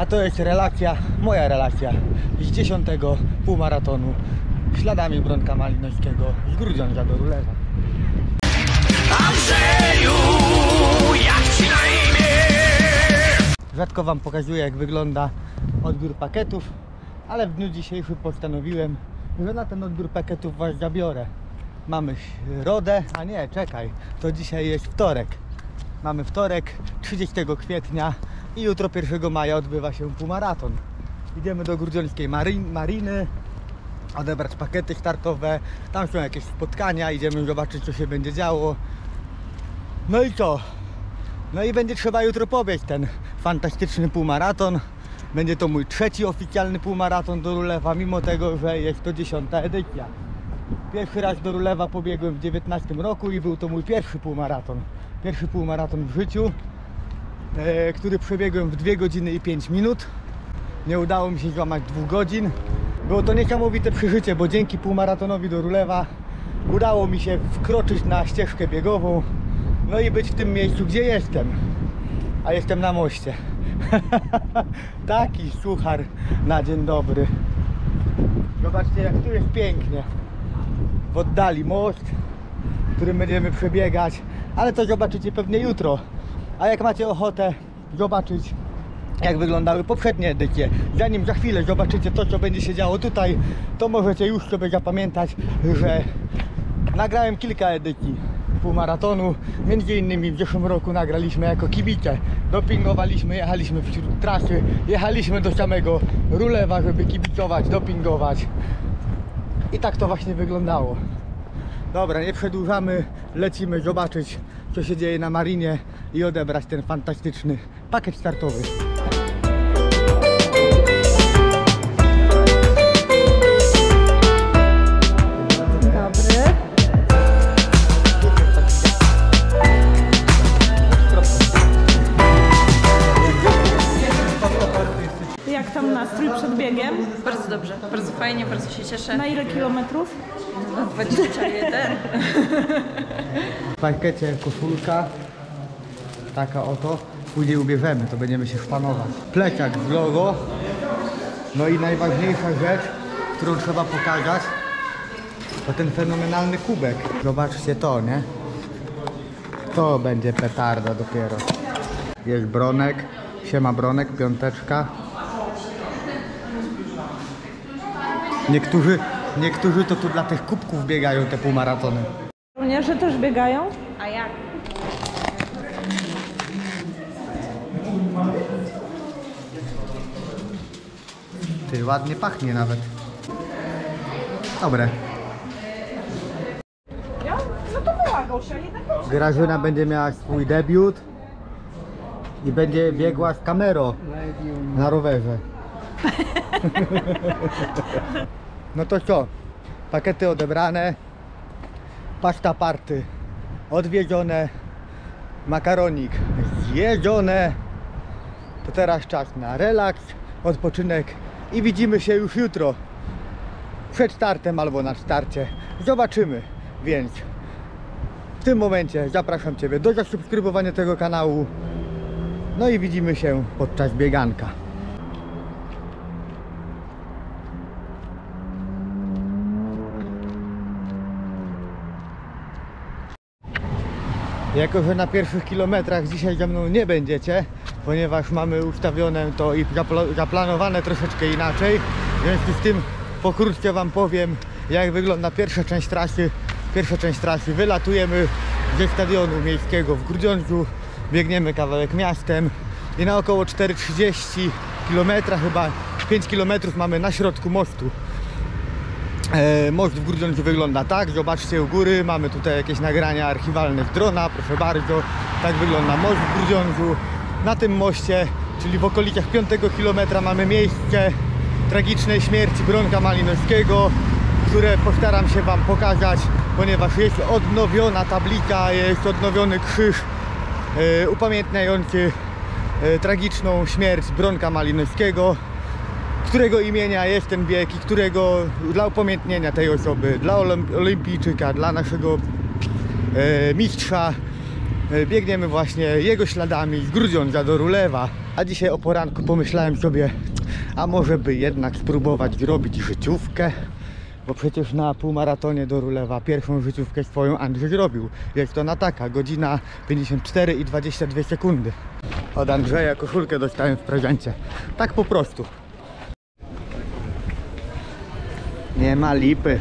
A to jest relacja, moja relacja z dziesiątego półmaratonu śladami Bronka Malinowskiego z Grudziądza do Rulewa. Andrzeju, jak ci na imię? Rzadko Wam pokazuję jak wygląda odbiór pakietów, ale w dniu dzisiejszym postanowiłem, że na ten odbiór pakietów Was zabiorę. Mamy środę, a nie, czekaj, to dzisiaj jest wtorek. Mamy wtorek, 30 kwietnia i jutro 1 maja odbywa się półmaraton. Idziemy do Grudziąckiej Marin, Mariny, odebrać pakiety startowe, tam są jakieś spotkania, idziemy zobaczyć co się będzie działo. No i co? No i będzie trzeba jutro pobiec ten fantastyczny półmaraton. Będzie to mój trzeci oficjalny półmaraton do Rulewa, mimo tego, że jest to dziesiąta edycja. Pierwszy raz do Rulewa pobiegłem w 19 roku i był to mój pierwszy półmaraton. Pierwszy półmaraton w życiu, który przebiegłem w 2 godziny i 5 minut. Nie udało mi się złamać dwóch godzin. Było to niesamowite przeżycie, bo dzięki półmaratonowi do Rulewa udało mi się wkroczyć na ścieżkę biegową, no i być w tym miejscu, gdzie jestem. A jestem na moście. Taki suchar na dzień dobry. Zobaczcie, jak tu jest pięknie. W oddali most, którym będziemy przebiegać, ale to zobaczycie pewnie jutro. A jak macie ochotę zobaczyć, jak wyglądały poprzednie edycje, zanim za chwilę zobaczycie to, co będzie się działo tutaj, to możecie już sobie zapamiętać, że nagrałem kilka edycji półmaratonu. Między innymi w zeszłym roku nagraliśmy jako kibice. Dopingowaliśmy, jechaliśmy wśród trasy, jechaliśmy do samego Rulewa, żeby kibicować, dopingować. I tak to właśnie wyglądało. Dobra, nie przedłużamy, lecimy zobaczyć co się dzieje na Marinie i odebrać ten fantastyczny pakiet startowy. Dobry. Jak tam nastrój przed biegiem? Bardzo dobrze, bardzo fajnie, bardzo się cieszę. Na ile kilometrów? Na 21. W pakiecie koszulka, taka oto, później ubierzemy, to będziemy się szpanować. Plecak z logo, no i najważniejsza rzecz, którą trzeba pokazać, to ten fenomenalny kubek. Zobaczcie to, nie? To będzie petarda dopiero. Jest Bronek, siema Bronek, piąteczka. Niektórzy, niektórzy to tu dla tych kubków biegają te półmaratony. Żołnierze też biegają? A jak? Ty, ładnie pachnie nawet. Dobre. Ja? No to się, nie tak Grażyna będzie miała swój debiut i będzie biegła z kamerą na rowerze. No to co? Pakiety odebrane, pasta party odwiedzione, makaronik zjedzone. To teraz czas na relaks, odpoczynek i widzimy się już jutro przed startem albo na starcie. Zobaczymy, więc w tym momencie zapraszam Ciebie do zasubskrybowania tego kanału. No i widzimy się podczas bieganka. Jako, że na pierwszych kilometrach dzisiaj ze mną nie będziecie, ponieważ mamy ustawione to i zapla- zaplanowane troszeczkę inaczej, w związku z tym pokrótce Wam powiem, jak wygląda pierwsza część trasy. Pierwsza część trasy wylatujemy ze stadionu miejskiego w Grudziądzu, biegniemy kawałek miastem i na około 4,30 km, chyba 5 km mamy na środku mostu. E, most w Grudziądzu wygląda tak, zobaczcie u góry, mamy tutaj jakieś nagrania archiwalne z drona, proszę bardzo. Tak wygląda most w Grudziądzu. Na tym moście, czyli w okolicach 5 km mamy miejsce tragicznej śmierci Bronka Malinowskiego, które postaram się Wam pokazać, ponieważ jest odnowiona tablica, jest odnowiony krzyż e, upamiętniający e, tragiczną śmierć Bronka Malinowskiego którego imienia jest ten bieg i którego dla upamiętnienia tej osoby, dla olim- olimpijczyka, dla naszego e, mistrza biegniemy właśnie jego śladami z Grudziądza do Rulewa. A dzisiaj o poranku pomyślałem sobie, a może by jednak spróbować zrobić życiówkę, bo przecież na półmaratonie do Rulewa pierwszą życiówkę swoją Andrzej zrobił. Jest to na taka, godzina 54 i 22 sekundy. Od Andrzeja koszulkę dostałem w prezencie. Tak po prostu. Nie ma lipy.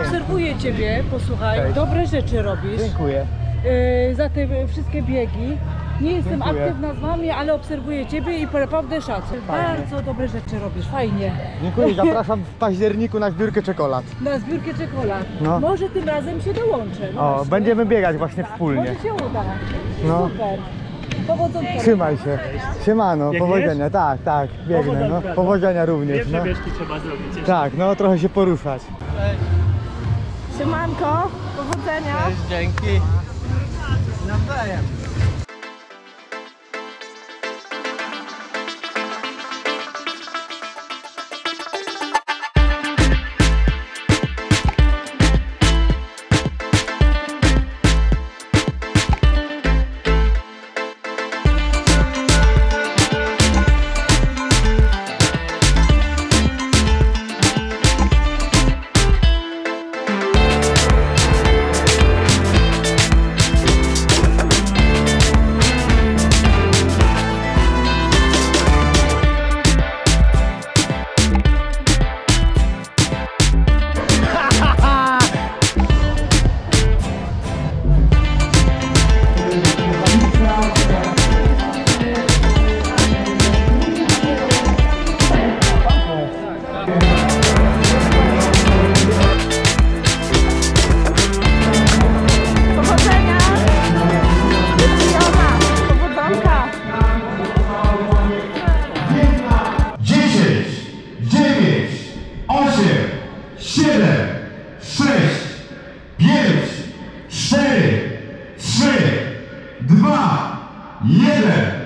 Obserwuję Ciebie, posłuchaj, dobre rzeczy robisz Dziękuję. yy, za te wszystkie biegi. Nie jestem Dziękuję. aktywna z Wami, ale obserwuję Ciebie i naprawdę szacun. Bardzo dobre rzeczy robisz, fajnie. Dziękuję, zapraszam w październiku na zbiórkę czekolad. Na zbiórkę czekolad. No. Może tym razem się dołączę. O, Może. będziemy biegać właśnie wspólnie. Może się uda. No. Super. Powodzonka. Trzymaj się. Siemano, powodzenia, tak, tak, biegnę, no. Powodzenia również, no. trzeba zrobić. Tak, no trochę się poruszać. Siemanko, powodzenia. Dzięki. Nawzajem. siedem, sześć, pięć, cztery, trzy, dwa, jeden.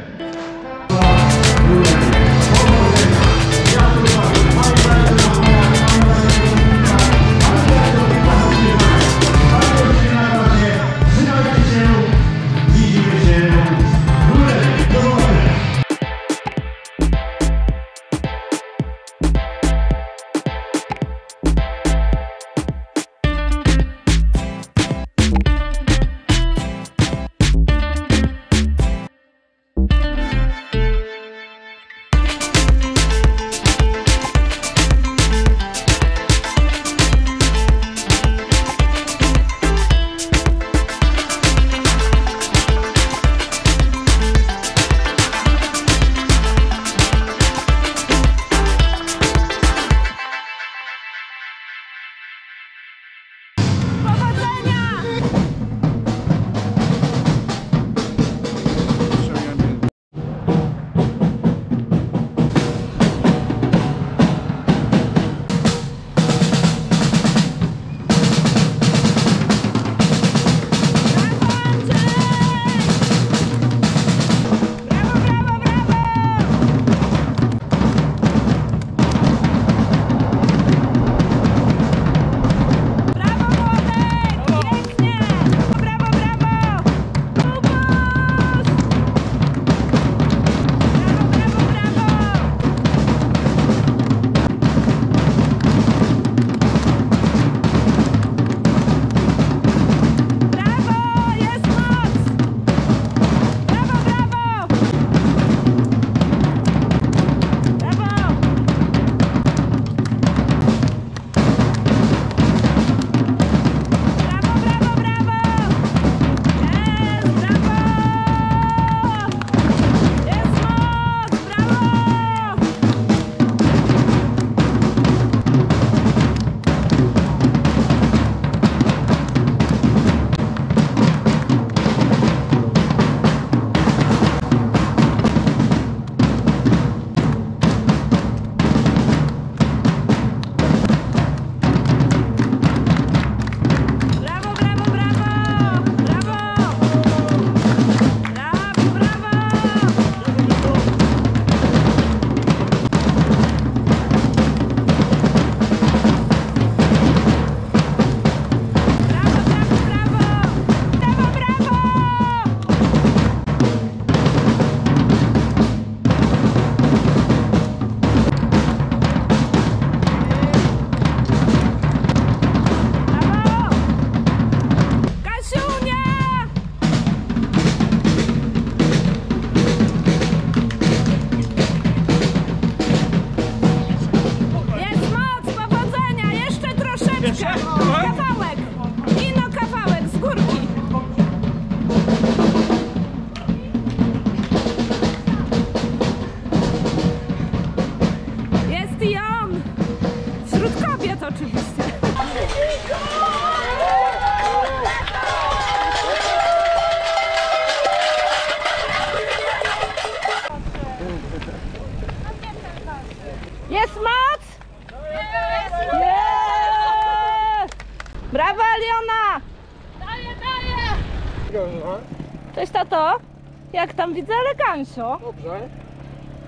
Elegancio? Dobrze.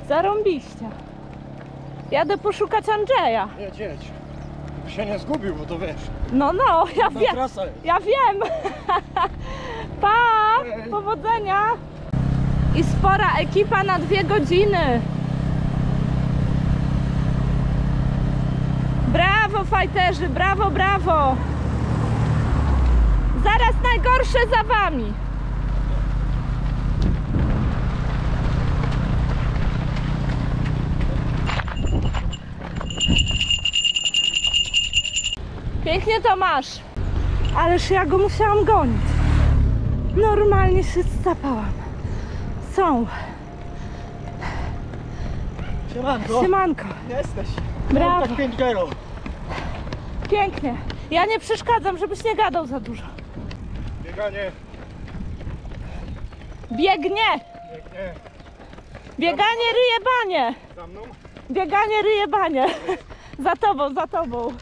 Zarąbiście. Jadę poszukać Andrzeja. Jedź, jedź. Się nie zgubił, bo to wiesz. No, no, ja wiem. Ja wiem. Pa! Powodzenia! I spora ekipa na dwie godziny. Brawo, fajterzy, brawo, brawo! Zaraz najgorsze za wami. Pięknie to masz. Ależ ja go musiałam gonić. Normalnie się stapałam. Są. Siemanko. Siemanko. Jesteś. Brawo. Tak 5 0 Pięknie. Ja nie przeszkadzam, żebyś nie gadał za dużo. Bieganie. Biegnie. Biegnie. Bieganie, ryjebanie. Za mną. Bieganie, ryjebanie. Za tobą, za tobą.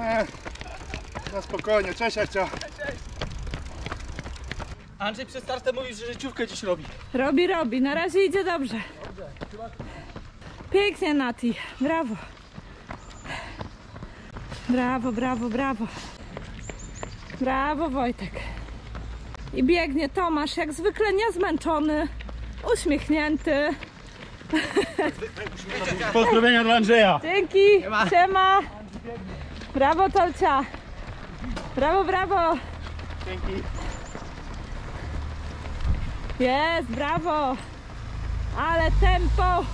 E, na spokojnie, cześć Acia. Andrzej przed startem mówił, że życiówkę dziś robi. Robi, robi. Na razie idzie dobrze. Pięknie, Nati. Brawo. Brawo, brawo, brawo. Brawo, Wojtek. I biegnie Tomasz, jak zwykle niezmęczony, uśmiechnięty. Pozdrowienia dla Andrzeja. Dzięki, siema. Brawo, Tolcia. Brawo, brawo. Dzięki. Jest, brawo! Ale tempo!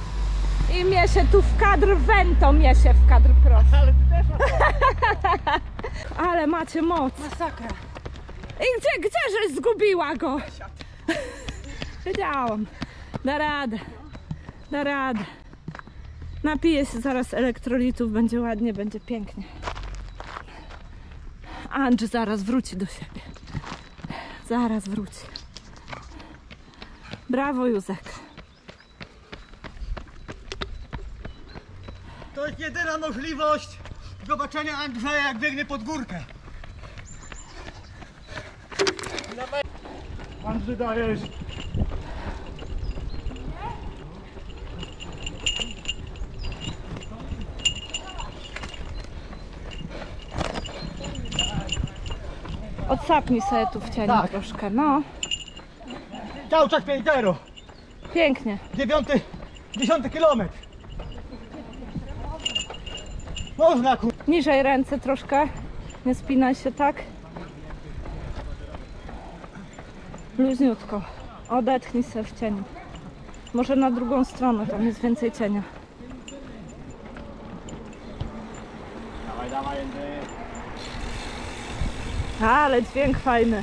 I mnie się tu w kadr wento, mnie się w kadr proszę. Ale ty też Ale macie moc. Masakra. I gdzie, gdzie żeś zgubiła go? Wiedziałam. Da radę. Da radę. Napiję się zaraz elektrolitów, będzie ładnie, będzie pięknie. Andrzej zaraz wróci do siebie. Zaraz wróci. Brawo, Józek. To jest jedyna możliwość zobaczenia Andrzeja, jak biegnie pod górkę. Andrzej dajesz. Odsapnij sobie tu w cieniu Tak. troszkę, no. 5 0 Pięknie. Dziewiąty, dziesiąty kilometr. Można ku... Niżej ręce troszkę. Nie spinaj się tak. Luźniutko. Odetchnij się w cieniu. Może na drugą stronę, tam jest więcej cienia. Dawaj, dawaj Andrzej. Ale dźwięk fajny.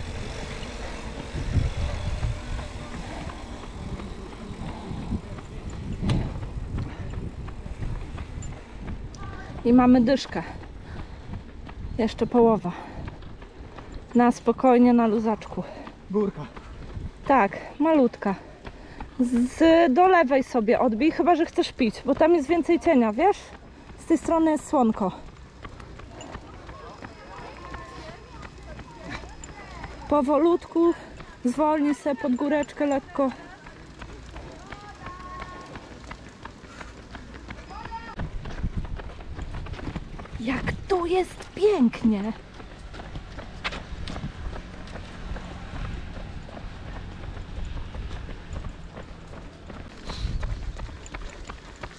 I mamy dyszkę. Jeszcze połowa. Na spokojnie, na luzaczku. Górka. Tak, malutka. Z, do lewej sobie odbij, chyba że chcesz pić, bo tam jest więcej cienia, wiesz? Z tej strony jest słonko. Powolutku, zwolnij sobie pod góreczkę lekko. Jak tu jest pięknie!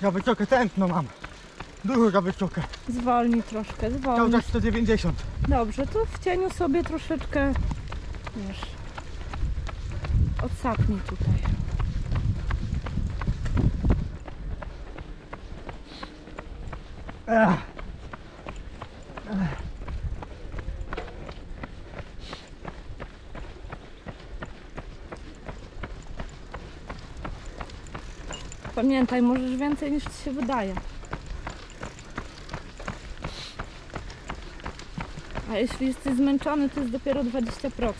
Ja wysokie tętno mam. Dużo za wysokie. Zwolnij troszkę, zwolnij. Działczak 190. Dobrze, to w cieniu sobie troszeczkę, wiesz, odsapnij tutaj. Ech. Pamiętaj, możesz więcej niż ci się wydaje. A jeśli jesteś zmęczony, to jest dopiero 20%.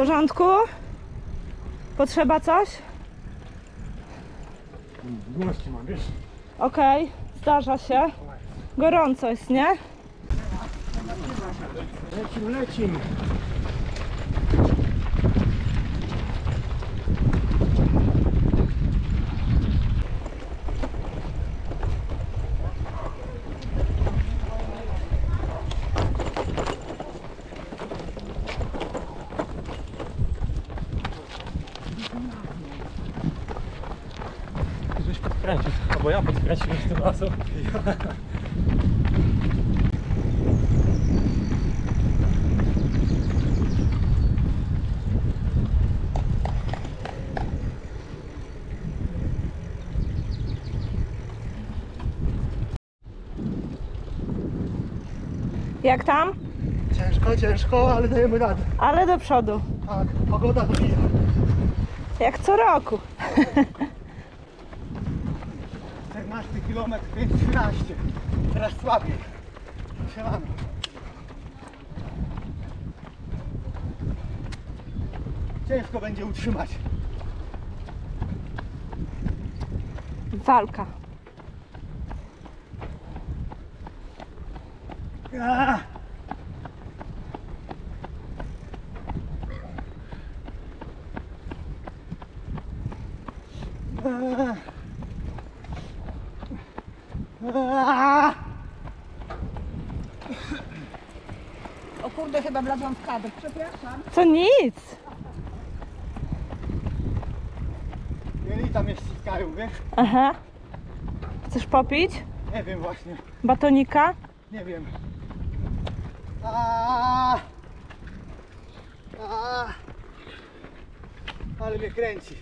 Porządku? Potrzeba coś? Głości mam, wiesz? Okej, zdarza się. Gorąco jest, nie? Lecim, lecim. Żeś podkręcił, albo ja podkręciłem tym razem. Jak tam? Ciężko, ciężko, ale dajemy radę. Ale do przodu. Tak, pogoda dobija. Jak co roku. 14 km, 13. Teraz słabiej. Siemano. Ciężko będzie utrzymać. Walka. Ah! O kurde, chyba wlazłam w kadr. Przepraszam. To nic. Jelita mnie ściskają, wiesz? Aha. Chcesz popić? Nie wiem właśnie, Batonika? nie wiem. Ah! Ale mnie kręci.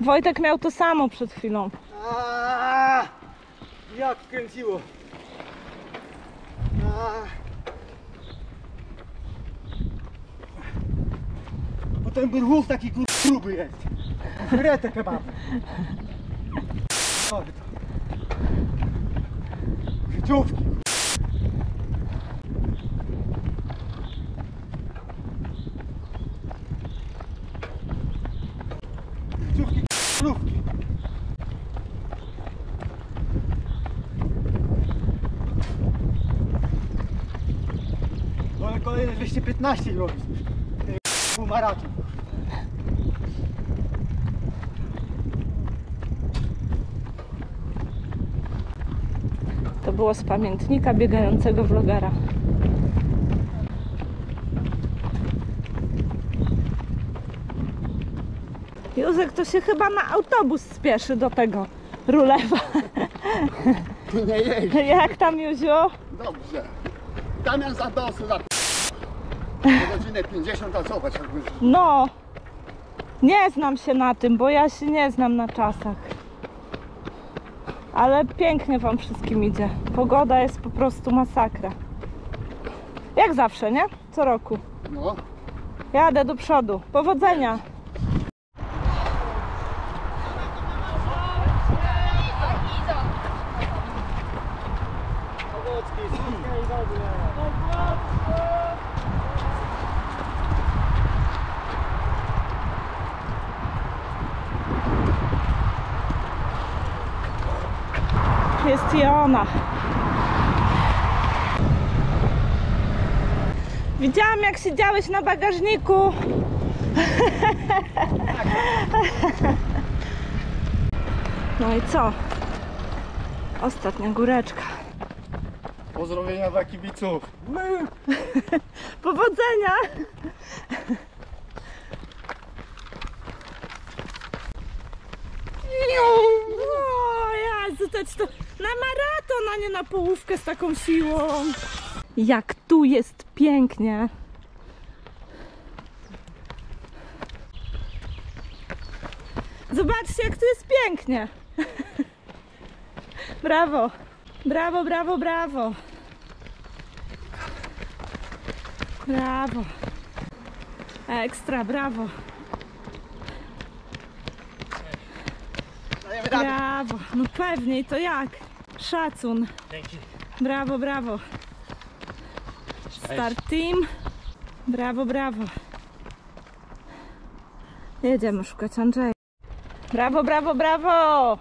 Wojtek miał to samo przed chwilą. A, jak kręciło. A. Bo ten brwów taki kur... gruby jest. Retę. Życiówki. Życiówki, 15 robisz. Maraton. To było z pamiętnika biegającego vlogera. Józek to się chyba na autobus spieszy do tego rulewa. Nie jeździ. Jak tam Józio? Dobrze. Damian za dosy za do godziny 50, a zobacz jakby. No, nie znam się na tym, bo ja się nie znam na czasach. Ale pięknie Wam wszystkim idzie. Pogoda jest po prostu masakra. Jak zawsze, nie? Co roku. No, Jadę do przodu. Powodzenia! Jest i ona. Widziałam jak siedziałeś na bagażniku. No i co? Ostatnia góreczka. pozdrowienia dla kibiców. Powodzenia! O Jezu, to to na maraton, a nie na połówkę z taką siłą. Jak tu jest pięknie. Zobaczcie, jak tu jest pięknie. Brawo, brawo, brawo, brawo. Brawo. Ekstra, brawo. Brawo. No pewnie, i to jak? Szacun. Brawo, brawo. Start team. Brawo, brawo. Jedziemy szukać Andrzeja. Brawo, brawo, brawo!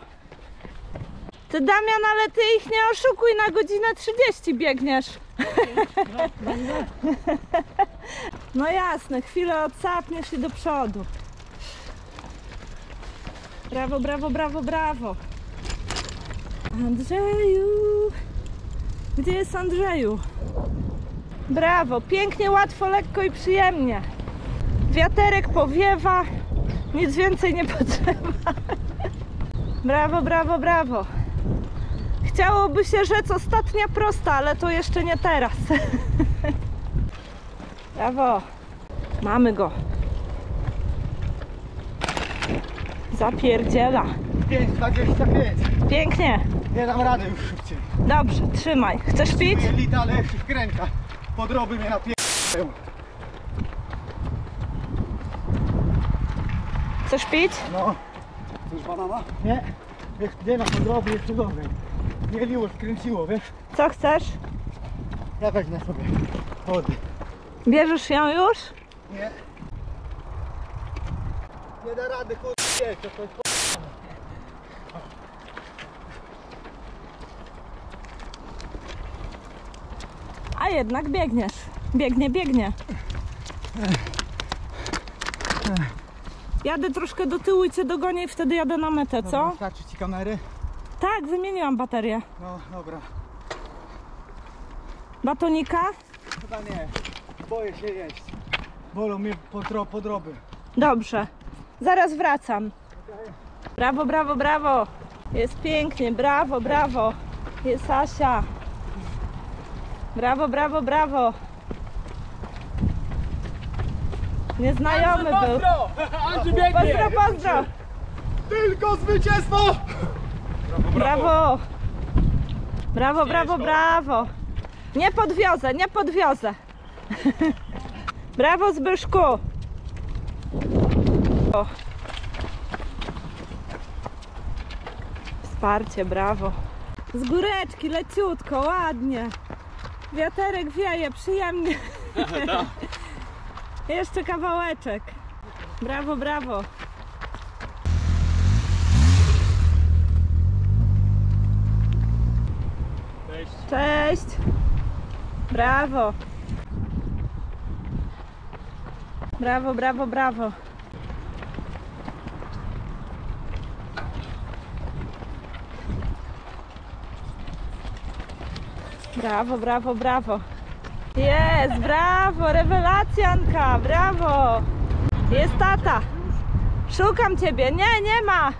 Ty Damian, ale ty ich nie oszukuj, na godzinę 30 biegniesz. No jasne, chwilę odsapniesz i do przodu. Brawo, brawo, brawo, brawo. Andrzeju! Gdzie jest Andrzeju? Brawo, pięknie, łatwo, lekko i przyjemnie. Wiaterek powiewa, nic więcej nie potrzeba. Brawo, brawo, brawo. Chciałoby się rzec ostatnia prosta, ale to jeszcze nie teraz. Brawo. Mamy go. Zapierdziela. 5,25. Pięknie. Nie dam rady już szybciej. Dobrze, trzymaj. Chcesz pić? Jelita, ale jeszcze wkręta. Podroby mnie na Chcesz pić? No, Chcesz banana? nie. Wiesz, gdzie na podroby jeszcze gorzej. Nie liło, skręciło, wiesz? Co chcesz? Ja wezmę sobie wody. Bierzesz ją już? Nie. Nie da rady, kurde, jeść, to jest A jednak biegniesz. Biegnie, biegnie. Jadę troszkę do tyłu i cię dogonię i wtedy jadę na metę, co? Dobra, Starczy ci kamery? Tak, wymieniłam baterię. No, dobra. Batonika? Chyba nie. Boję się jeść. Bolą mnie podro, podroby. Dobrze. Zaraz wracam. Brawo, brawo, brawo. Jest pięknie, brawo, brawo. Jest Asia. Brawo, brawo, brawo. Nieznajomy był. Andrzej Pozdro, pozdro. Tylko zwycięstwo! Brawo. Brawo, brawo, brawo. Nie podwiozę, nie podwiozę. Brawo Zbyszku. O. Wsparcie, brawo. Z góreczki, leciutko, ładnie. Wiaterek wieje, przyjemnie. Jeszcze kawałeczek. Brawo, brawo. Cześć. Brawo. Brawo, brawo, brawo. Brawo, brawo, brawo. Jest, brawo, rewelacjanka, brawo. Jest tata. Szukam ciebie. Nie, nie ma.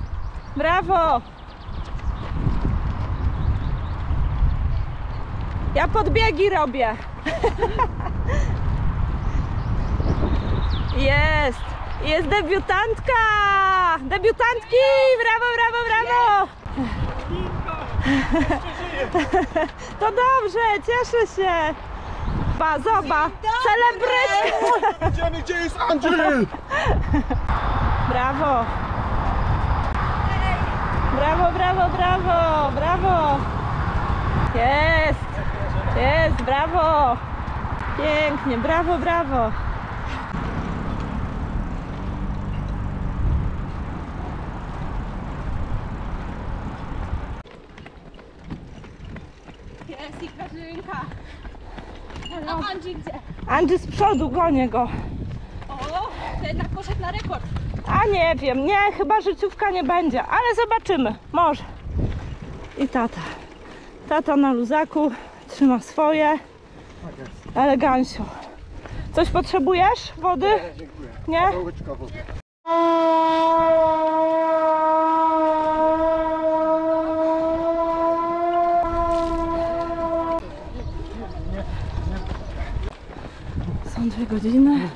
Brawo. Ja podbiegi robię. Jest. Jest debiutantka. Debiutantki. Brawo, brawo, brawo. To dobrze, cieszę się. Ba, zoba. Celebrytka. Gdzie jest Andrzej? Brawo. Brawo, brawo, brawo, brawo. Jest. Jest, brawo. Pięknie, brawo, brawo. I Karzynka. A Andrzej gdzie? Andrzej z przodu, gonię go. O, to jednak poszedł na rekord. A nie wiem, nie, chyba życiówka nie będzie, ale zobaczymy, może. I tata. Tata na luzaku trzyma swoje. Elegancio. Coś potrzebujesz? Wody? Dziękuję. Nie? Godziny.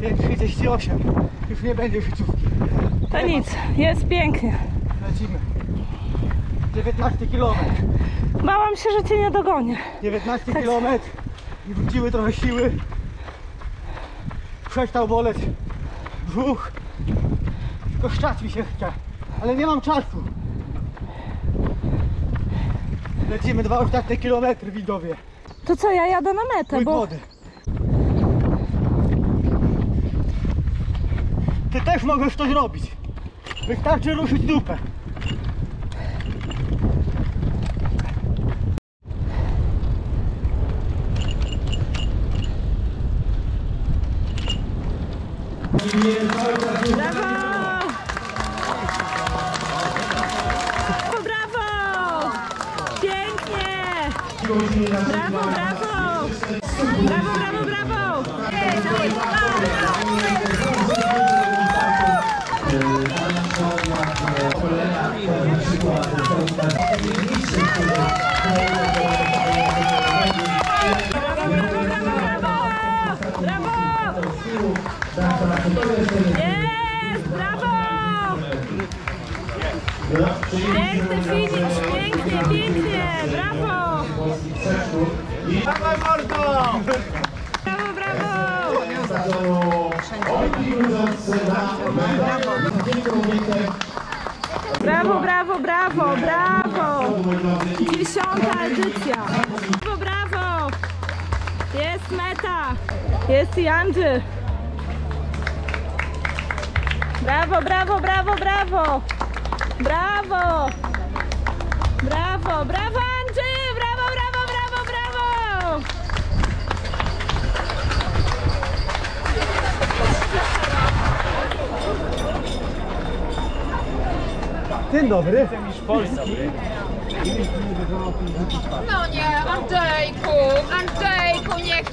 Jest 38. Już nie będzie życiówki. To nic, jest pięknie. Lecimy. 19 km. Bałam się, że cię nie dogonię. 19 km. I wróciły trochę siły. Przestał boleć brzuch. Tylko szczać mi się chce. Ale nie mam czasu. Lecimy dwa ostatnie kilometry widzowie. To co, ja jadę na metę, Mój bo... młody. Ty też możesz to zrobić. Wystarczy ruszyć dupę. Brawo! Jest! Brawo! Piękny finish, pięknie, pięknie, brawo! Brawo, brawo! Brawo, brawo, brawo, brawo! Dziesiąta edycja. Brawo, brawo! Jest meta! Jest i Andrzy. Brawo, brawo, brawo, brawo! Brawo! Brawo, brawo Andrzej! Brawo, brawo, brawo, brawo! Dzień dobry. No nie, Andrzejku, Andrzejku, niech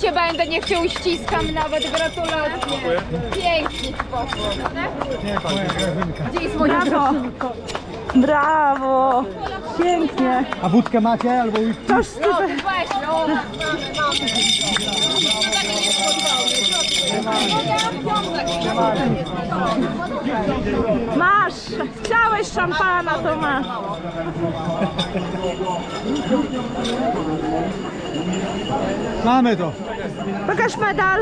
cię będę, niech cię uściskam nawet, gratulacje. Pięknie ci poszło. Gdzie jest moja Brawo! Brawo! Pięknie! A wódkę macie albo? Toż ty... Weź, no. Masz! Chciałeś szampana, to masz! Mamy to. Pokaż medal!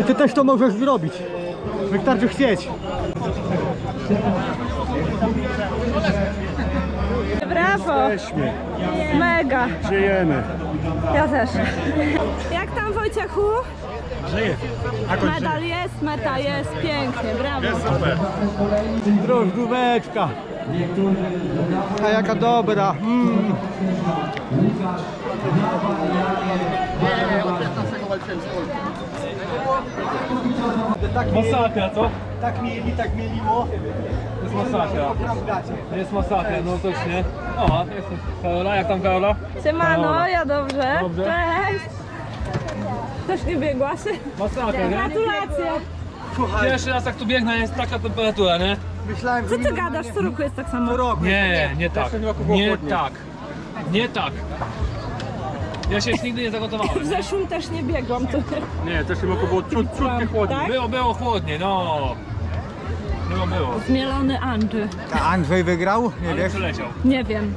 I ty też to możesz zrobić. Wystarczy chcieć. Brawo! Weźmy, Mega! żyjemy. Ja też. Jak tam Wojciechu? Żyję. Medal jest, meta jest, pięknie, brawo! Drożdżóweczka. A jaka dobra. Mm. Od 15 walczyłem z Polską. Tak mieli, Masakra, co? tak mieli, tak mieliło. To jest masakra. To jest masakra, no coś nie. O, jest Karola, jak tam Karola? Siemano, ja dobrze. Dobrze. Cześć! Też nie biegłaś? Masakra, nie? Gratulacje! Słuchaj, Pierwszy raz jak tu biegnę jest taka temperatura, nie? Myślałem, że Co ty gadasz? Co roku jest tak samo? co roku. Nie, nie tak. Nie tak. Nie tak. Ja się już nigdy nie W zagotowałem. zeszłym też nie biegłam, to Nie, też roku było ciut, ciutkie chłodniej. tak? Było, było chłodnie, no. Było, było. Zmielony Andrzy. A Andrzej wygrał? Nie Ale wiesz? przyleciał. Nie wiem.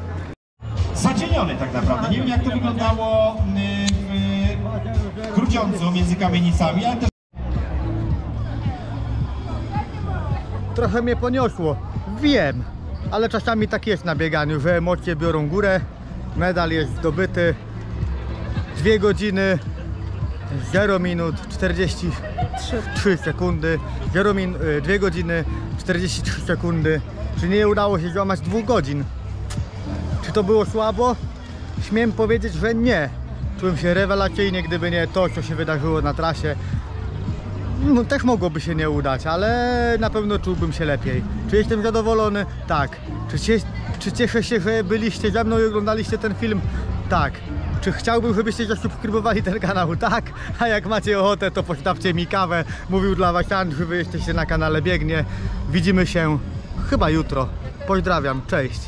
zacieniony tak naprawdę. Nie wiem jak to wyglądało y, w Grudziądzu między kamienicami, ale też Trochę mnie poniosło. Wiem, ale czasami tak jest na bieganiu, że emocje biorą górę. Medal jest zdobyty. 2 godziny 0 minut 43 sekundy. 0 min, 2 godziny 43 sekundy. Czyli nie udało się złamać 2 godzin. Czy to było słabo? Śmiem powiedzieć, że nie. Czułem się rewelacyjnie, gdyby nie to, co się wydarzyło na trasie. No, też mogłoby się nie udać, ale na pewno czułbym się lepiej. Czy jestem zadowolony? Tak. Czy, cie, czy cieszę się, że byliście ze mną i oglądaliście ten film? Tak. Czy chciałbym, żebyście zasubskrybowali ten kanał? Tak. A jak macie ochotę, to postawcie mi kawę. Mówił dla Was Andrzej, wy jesteście na kanale Biegnie. Widzimy się chyba jutro. Pozdrawiam, cześć.